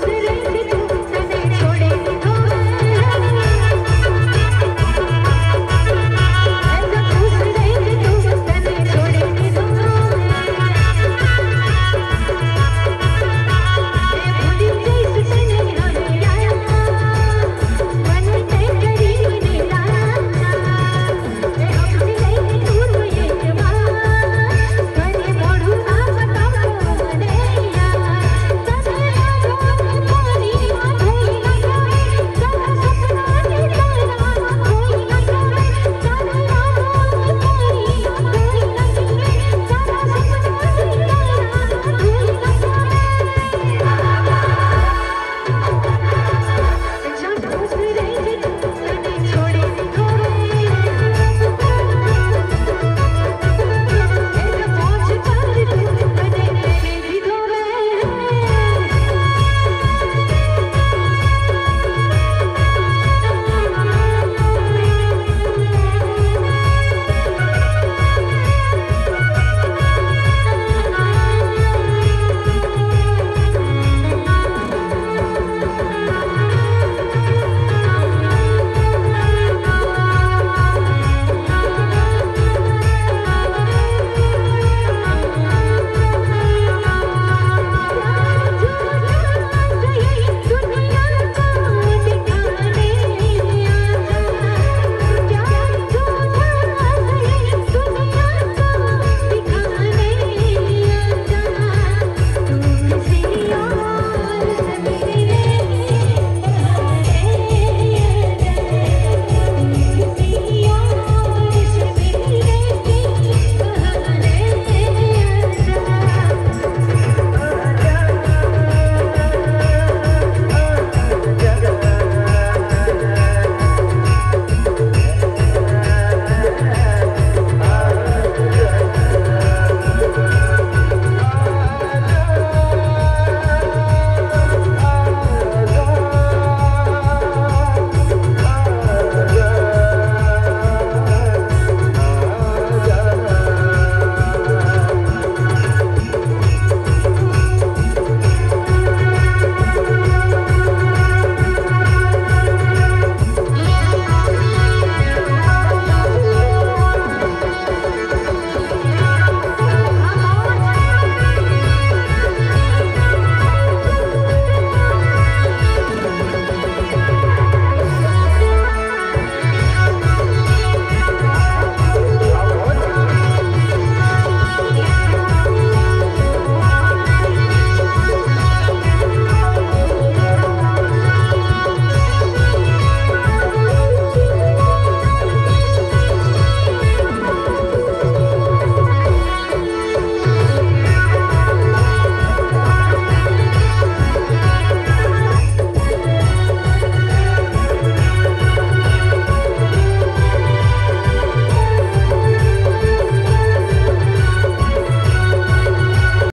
Sitting